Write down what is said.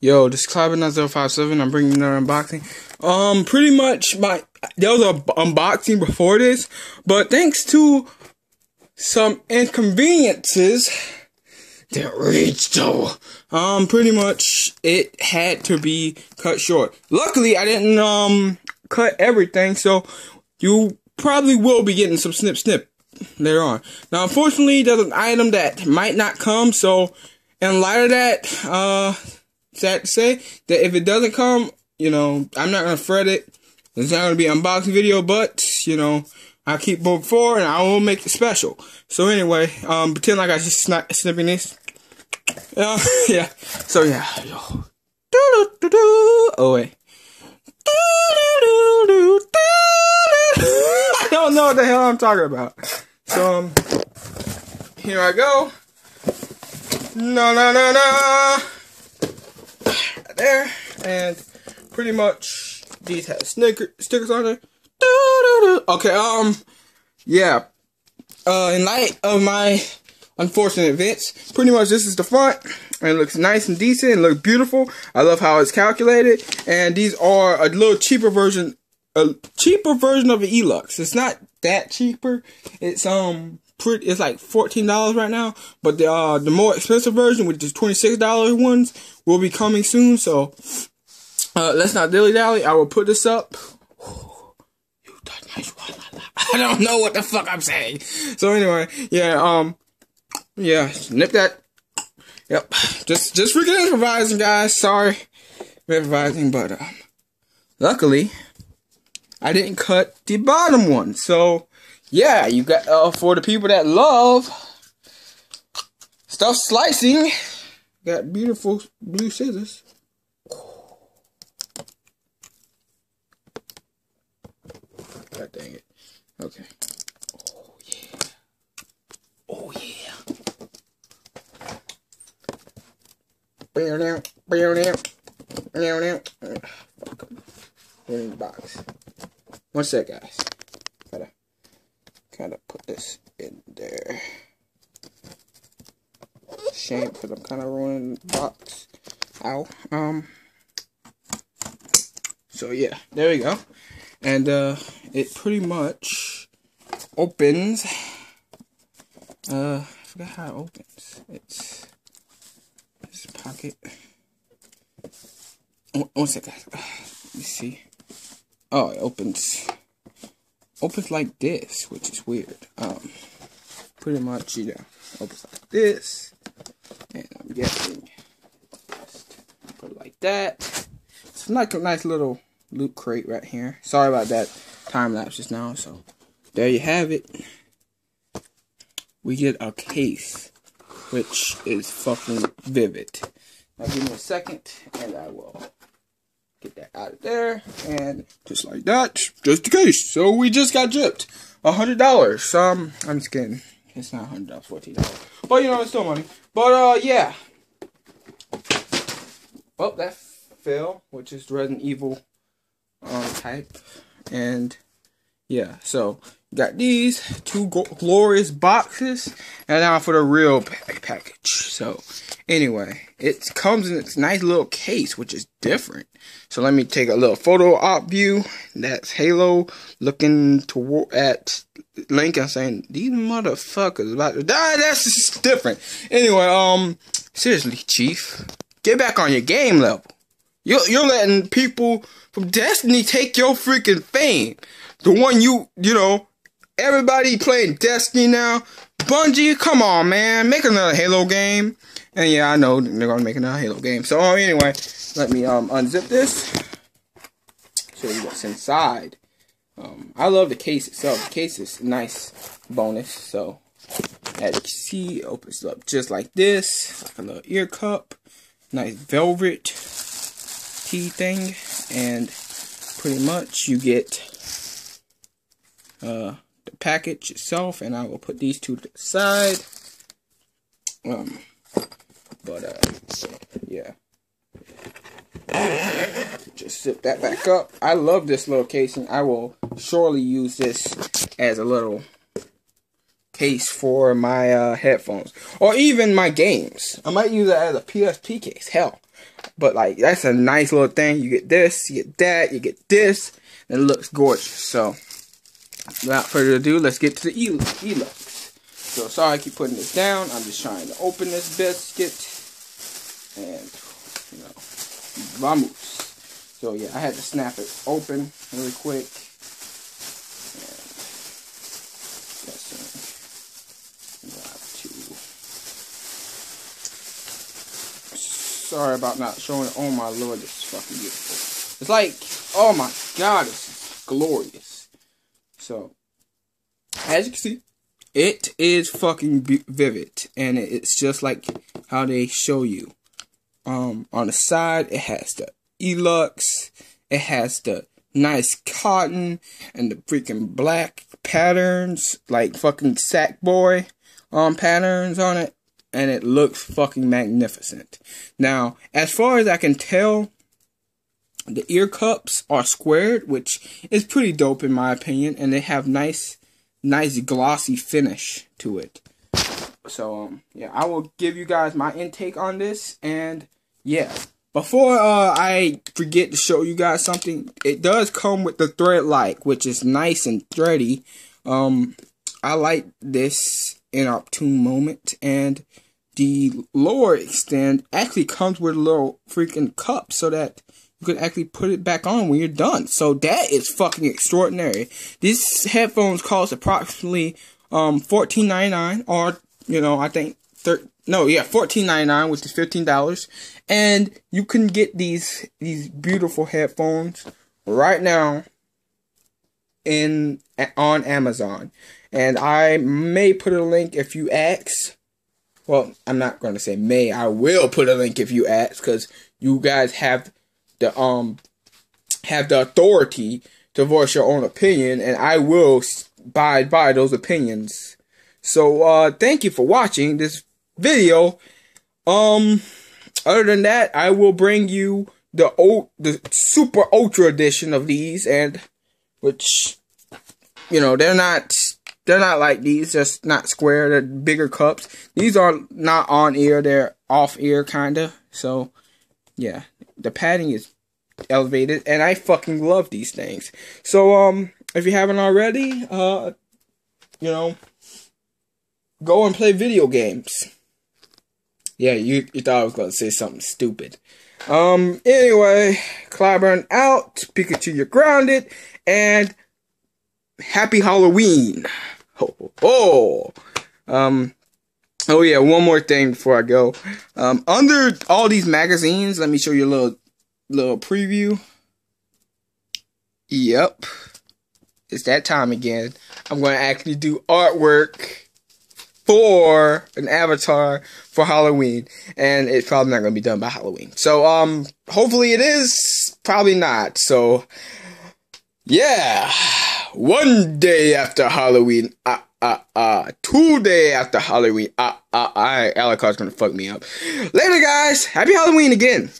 Yo, this is Cloud057. I'm bringing another unboxing. Um, pretty much my there was a unboxing before this, but thanks to some inconveniences that reached though, um, pretty much it had to be cut short. Luckily, I didn't um cut everything, so you probably will be getting some snip snip later on. Now, unfortunately, there's an item that might not come, so in light of that, uh sad to say that if it doesn't come, you know, I'm not gonna fret it. It's not gonna be an unboxing video, but you know, I keep moving forward and I will make it special. So anyway, um, pretend like I just sni snipping this. Uh, yeah. So yeah. Oh wait. I don't know what the hell I'm talking about. So um, here I go. No, no, no, no there, and pretty much these have sticker, stickers on there. Okay, um, yeah. Uh, in light of my unfortunate events, pretty much this is the front. And it looks nice and decent and looks beautiful. I love how it's calculated. And these are a little cheaper version, a cheaper version of the Elux. It's not that cheaper. It's um pretty. It's like fourteen dollars right now. But the uh, the more expensive version, which is twenty six dollar ones, will be coming soon. So uh, let's not dilly dally. I will put this up. I don't know what the fuck I'm saying. So anyway, yeah, um, yeah, nip that. Yep, just just freaking improvising, guys. Sorry, improvising, but um, luckily I didn't cut the bottom one. So yeah, you got uh, for the people that love stuff slicing. Got beautiful blue scissors. God dang it. Okay. Oh, yeah. Oh, yeah. Bear down, bear down, bear down. In the box. One sec, guys. Gotta kind of put this in there shame because I'm kind of ruining the box. Ow. Um. So yeah, there we go. And uh, it pretty much opens. Uh, I forgot how it opens. It's this pocket. One, one second. Uh, let me see. Oh, it opens. Opens like this, which is weird. Um, pretty much, you know, opens like this. And I'm guessing just put it like that. It's like a nice little loot crate right here. Sorry about that time lapse just now. So there you have it. We get a case, which is fucking vivid. Now give me a second, and I will get that out of there, and just like that, just the case. So we just got gypped. A hundred dollars. Um, I'm just kidding. It's not hundred dollars, fourteen dollars. But you know, it's still money. But uh, yeah. Well, that fell, which is Resident Evil um, type, and yeah. So got these two glorious boxes, and now for the real package. So anyway, it comes in its nice little case, which is different. So let me take a little photo op view. That's Halo looking toward at Lincoln saying, "These motherfuckers about to die." That's just different. Anyway, um, seriously, Chief, get back on your game level. You're you're letting people from Destiny take your freaking fame. The one you you know, everybody playing Destiny now. Bungie, come on, man, make another Halo game. And yeah, I know they're gonna make another Halo game. So um, anyway, let me um unzip this. Show you what's inside. Um, I love the case itself. The case is nice bonus. So as you see, it opens up just like this, like a little ear cup. Nice velvet tea thing, and pretty much you get uh, the package itself. And I will put these two to the side. Um, but uh, yeah. Just zip that back up. I love this little casing. I will surely use this as a little case for my uh, headphones. Or even my games. I might use it as a PSP case. Hell. but like that's a nice little thing. You get this, you get that, you get this, and it looks gorgeous. So without further ado, let's get to the Elux. So sorry I keep putting this down. I'm just trying to open this biscuit and you know vamos. So yeah, I had to snap it open really quick. Sorry about not showing. Oh my lord, it's fucking beautiful. It's like, oh my god, it's glorious. So, as you can see, it is fucking vivid, and it's just like how they show you. Um, on the side, it has the Elux. It has the nice cotton and the freaking black patterns, like fucking Sackboy um patterns on it, and it looks fucking magnificent. Now, as far as I can tell, the ear cups are squared, which is pretty dope in my opinion, and they have nice, nice glossy finish to it. So um, yeah, I will give you guys my intake on this, and yeah. Before uh, I forget to show you guys something, it does come with the thread like, which is nice and thready. Um, I like this inopportune moment, and the lower extend actually comes with a little freaking cup so that you can actually put it back on when you're done. So that is fucking extraordinary. These headphones cost approximately um fourteen ninety nine, or you know I think thir- no yeah fourteen ninety nine, which is fifteen dollars and you can get these these beautiful headphones right now in on Amazon. And I may put a link if you ask. Well, I'm not going to say may. I will put a link if you ask cuz you guys have the um have the authority to voice your own opinion and I will abide by those opinions. So uh thank you for watching this video. Um other than that, I will bring you the old, the super ultra edition of these, and which, you know, they're not, they're not like these, just not square. They're bigger cups. These are not on ear; they're off ear, kinda. So, yeah, the padding is elevated, and I fucking love these things. So, um, if you haven't already, uh, you know, go and play video games. Yeah, you, you thought I was going to say something stupid. Um, anyway, Clyburn out. Pikachu, you're grounded. And happy Halloween. Oh, oh, oh. Um, oh yeah, one more thing before I go. Um, under all these magazines, let me show you a little, little preview. Yep. It's that time again. I'm going to actually do artwork for an avatar for Halloween, and it's probably not going to be done by Halloween. So, um, hopefully it is. Probably not. So, yeah, one day after Halloween, uh, uh, uh, two day after Halloween, uh, uh, I, Alucard's gonna fuck me up. Later, guys. Happy Halloween again.